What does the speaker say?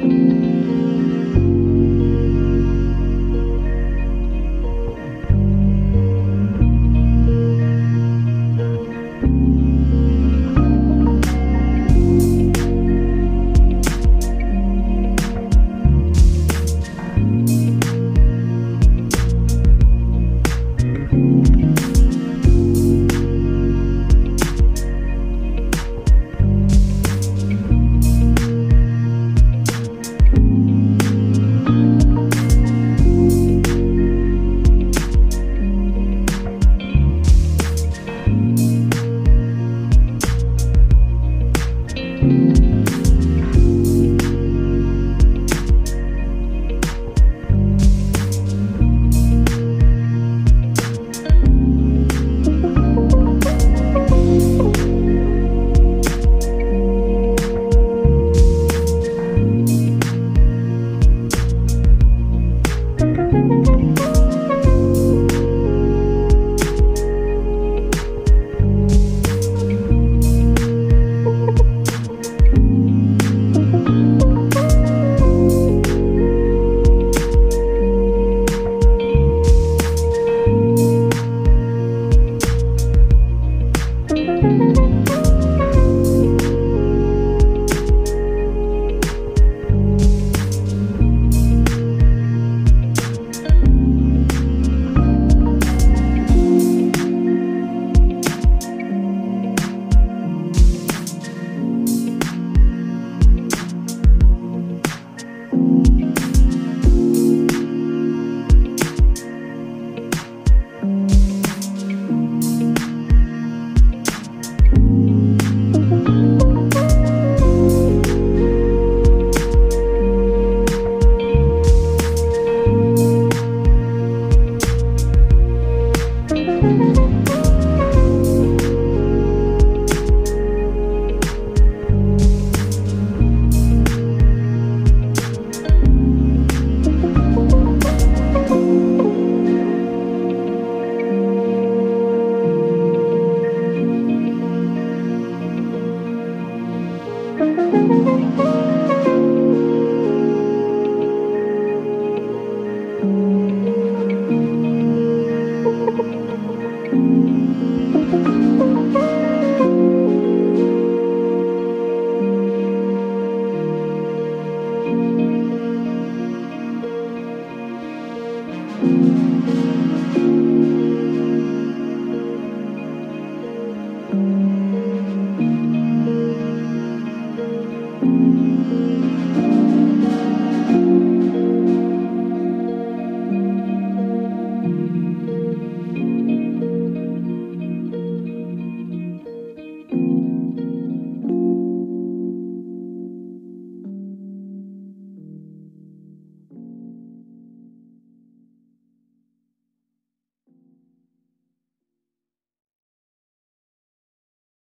Bye.